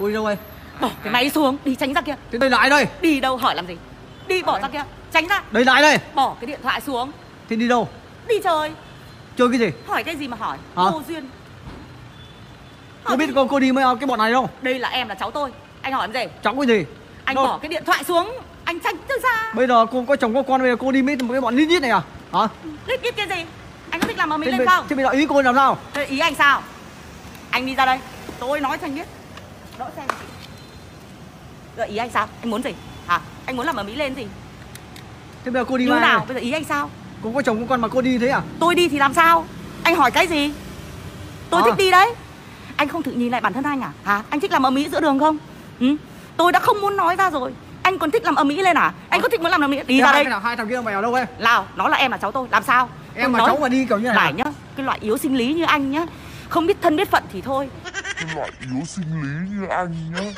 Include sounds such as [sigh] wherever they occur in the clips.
cô đi đâu đây Bỏ cái máy xuống, đi tránh ra kia. Thế đây lại đây? Đi đâu hỏi làm gì? Đi bỏ ra kia, tránh ra. Đây lại đây? Bỏ cái điện thoại xuống. Thế đi đâu? Đi chơi. Chơi cái gì? Hỏi cái gì mà hỏi? Hả? Vô duyên. Cô biết cô, cô đi với cái bọn này đâu? Đây là em là cháu tôi. Anh hỏi làm gì? Cháu cái gì? Anh Đâu? bỏ cái điện thoại xuống Anh tránh ra. Bây giờ cô có chồng có con bây giờ cô đi với cái bọn nít nít này à? Hả? Lít biết cái gì? Anh có thích làm ở Mỹ thế, lên bây- không? thế bây giờ ý cô làm sao? Thế ý anh sao? Anh đi ra đây. Tôi nói cho anh biết Đỗ xe gì Rồi ý anh sao? Anh muốn gì? Hả? Anh muốn làm ở Mỹ lên gì? Thế bây giờ cô đi Như nào? này? Bây giờ ý anh sao? Cô có chồng có con mà cô đi thế à? Tôi đi thì làm sao? Anh hỏi cái gì? Tôi À. thích đi đấy. Anh không thử nhìn lại bản thân anh à? Hả? Anh thích làm ở Mỹ giữa đường không? Ừ? Tôi đã không muốn nói ra rồi. Anh còn thích làm ở Mỹ lên à? Anh có thích muốn làm ở Mỹ Đi Thế ra đây. nào? Hai thằng kia mày ở đâu ấy? Nào Nó là em là cháu tôi. Làm sao? Em Tôi mà nói. cháu mà đi kiểu như này Này à? nhá. Cái loại yếu sinh lý như anh nhá. Không biết thân biết phận thì thôi cái loại yếu sinh lý như anh nhá.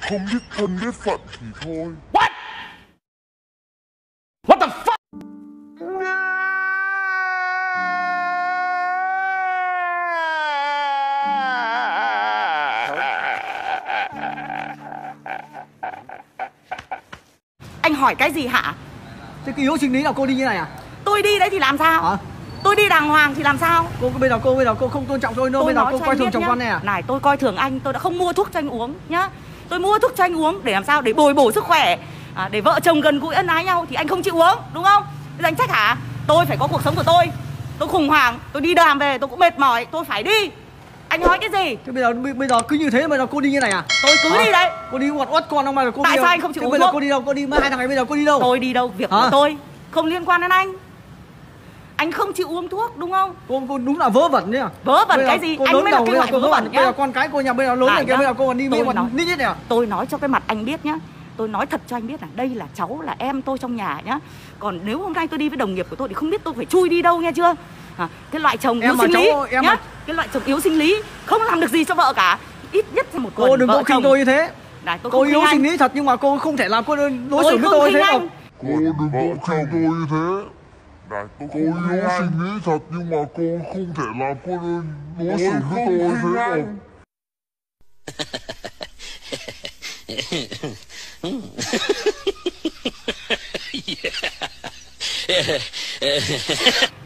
Không biết thân biết phận thì thôi. Anh hỏi cái gì hả? Thế cái yếu sinh lý là cô đi như này à? Tôi đi đấy thì làm sao? Hả Tôi đi đàng hoàng thì làm sao? Cô bây giờ cô bây giờ cô không tôn trọng tôi Tôi bây giờ cô coi thường chồng nhá. con này à Này tôi coi thường anh Tôi đã không mua thuốc cho anh uống nhá. Tôi mua thuốc cho anh uống để làm sao? Để bồi bổ sức khỏe à, Để vợ chồng gần gũi ân ái nhau Thì anh không chịu uống đúng không? Bây giờ anh trách hả? Tôi phải có cuộc sống của tôi. Tôi khủng hoảng Tôi đi đàm về tôi cũng mệt mỏi Tôi phải đi. Anh nói cái gì? Thế bây giờ bây, bây giờ cứ như thế bây giờ cô đi như này à? Tôi cứ Hả? đi đấy. Cô đi uất uất con không mà cô Tại sao anh không chịu thế uống bây giờ cô đi đâu? Cô đi với hai thằng này bây giờ cô đi đâu? Tôi đi đâu? Việc Hả? của tôi Không liên quan đến anh Anh không chịu uống thuốc đúng không? Cô, cô đúng là vớ vẩn đấy à Vớ vẩn Bây cái gì? cô Anh mới là cái loại vớ vẩn bây giờ nhá. con cái cô nhà bây giờ lớn Này kia nhá, bây giờ cô còn đi với tôi bọn nói- nít nít này à Tôi nói cho cái mặt anh biết nhá. Tôi nói thật cho anh biết là đây là cháu là em tôi trong nhà nhá. Còn nếu hôm nay tôi đi với đồng nghiệp của tôi thì không biết tôi phải chui đi đâu nghe chưa? À, Cái loại chồng Em yếu mà sinh cháu- lý em nhá. mà- Cái loại chồng yếu sinh lý Không làm được gì cho vợ cả. Ít nhất là một tuần cô đừng vợ có khinh chồng. tôi như thế. Này, tôi cô yếu sinh lý thật nhưng mà cô không thể làm cô đối xử với tôi thế cô đừng có khinh tôi như thế Này, tôi cô yếu sinh lý thật nhưng mà cô không thể làm cô đối xử với tôi thế đâu. [laughs]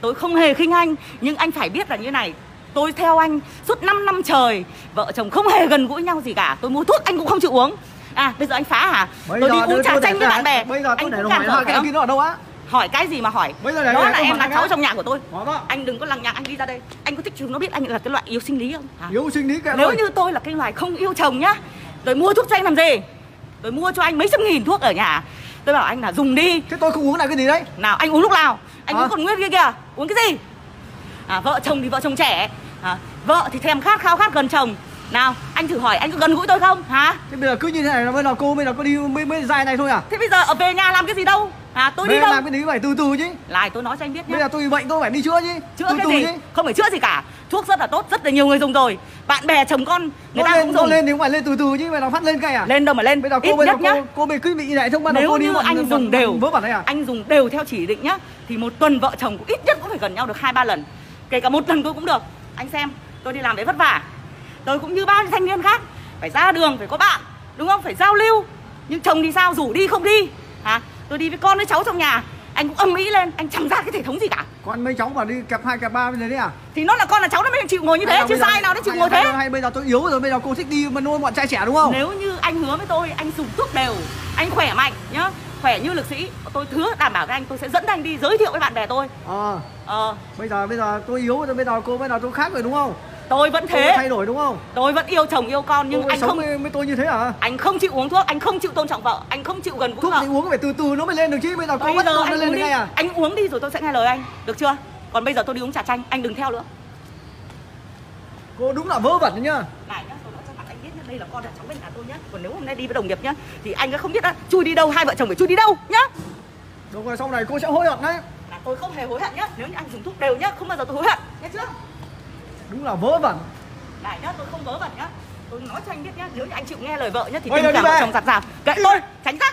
Tôi không hề khinh anh Nhưng anh phải biết là như này. Tôi theo anh suốt 5 năm trời. Vợ chồng không hề gần gũi nhau gì cả. Tôi mua thuốc anh cũng không chịu uống. À bây giờ anh phá hả? Bây Tôi đi uống trà chanh với bạn bè. Bây giờ tôi Anh để hỏi dở cái kia nó ở đâu á Hỏi cái gì mà hỏi? Bây giờ Đó là em là cháu trong nhà của tôi. Anh đừng có lằng nhằng anh đi ra đây. Anh có thích chúng nó biết anh là cái loại yếu sinh lý không? Hả? yếu sinh lý kệ Nếu tôi. như tôi là cái loài không yêu chồng nhá Tôi mua thuốc cho anh làm gì? Tôi mua cho anh mấy trăm nghìn thuốc ở nhà. Tôi bảo anh là dùng đi. Thế tôi không uống lại cái gì đấy? Nào anh uống lúc nào? Anh Hả? uống còn nguyên kia kìa. Uống cái gì? À, Vợ chồng thì vợ chồng trẻ. À, Vợ thì thèm khát khao khát gần chồng. Nào anh thử hỏi anh có gần gũi tôi không? Hả? Thế bây giờ cứ như thế này là bây giờ cô bây giờ cô đi mới mới dài này thôi à? Thế bây giờ ở về nhà làm cái gì đâu à, Tôi đi Bây giờ đâu? làm cái gì phải từ từ chứ. Lại tôi nói cho anh biết bây nhá giờ tôi bị bệnh tôi phải đi chữa chứ. Chữa từ cái từ gì? chứ. Không phải chữa gì cả. Thuốc rất là tốt Rất là nhiều người dùng rồi. Bạn bè chồng con Người nó ta lên cũng nó dùng. lên thì cũng phải lên từ từ chứ bây giờ phát lên cây à? Lên đâu mà lên? Bây giờ Ít cô bây giờ cô cô bị cứ bị này thông ban Nếu cô đi như anh dùng đều vớ vẩn đấy à? Anh dùng đều theo chỉ định nhá Thì một tuần vợ chồng cũng ít nhất cũng phải gần nhau được hai ba lần. Kể cả một lần tôi cũng được. Anh xem tôi đi làm đấy vất vả. Tôi cũng như bao nhiêu thanh niên khác. Phải ra đường phải có bạn Đúng không? Phải giao lưu. Nhưng chồng thì sao? Rủ đi không đi. Hả Tôi đi với con với cháu trong nhà Anh cũng âm ý lên Anh chẳng ra cái thể thống gì cả. Con mấy cháu mà đi kẹp hai kẹp ba bây giờ đấy à? Thì nó là con là cháu nó mới chịu ngồi như thế Chứ sai nào nó chịu hay- ngồi hay- thế hay bây giờ tôi yếu rồi bây giờ cô thích đi mà nuôi bọn trai trẻ đúng không? Nếu như anh hứa với tôi anh dùng thuốc đều Anh khỏe mạnh nhá Khỏe như lực sĩ Tôi hứa đảm bảo với anh tôi sẽ dẫn anh đi giới thiệu với bạn bè tôi. Ờ. Ờ. Bây giờ bây giờ tôi yếu rồi bây giờ cô bây giờ tôi khác rồi đúng không tôi vẫn cô thay thế đổi đúng không? Tôi vẫn yêu chồng yêu con nhưng cô anh không với, với tôi như thế à? Anh không chịu uống thuốc Anh không chịu tôn trọng vợ Anh không chịu gần gũi thuốc vợ. thì uống phải từ từ nó mới lên được chứ bây giờ Bây bắt anh lên được ngay à? Anh uống đi rồi tôi sẽ nghe lời anh. Được chưa? Còn bây giờ tôi đi uống trà chanh Anh đừng theo nữa. Cô đúng là vớ vẩn nhá. Này nhá tôi nói cho mặt anh biết nhá Đây là con là cháu bên nhà tôi nhá. Còn nếu hôm nay đi với đồng nghiệp nhá Thì anh đã không biết á Chui đi đâu Hai vợ chồng phải chui đi đâu nhá. Đúng rồi sau này cô sẽ hối hận đấy. Là tôi không hề hối hận nhá Nếu như anh dùng thuốc đều nhá Không bao giờ tôi hối hận. Nghe chưa đúng là vớ vẩn. Này nhá tôi không vớ vẩn nhá. Tôi nói cho anh biết nhá Nếu như anh chịu nghe lời vợ nhá Thì tình đi cảm vợ chồng giặt rào Kệ tôi Tránh ra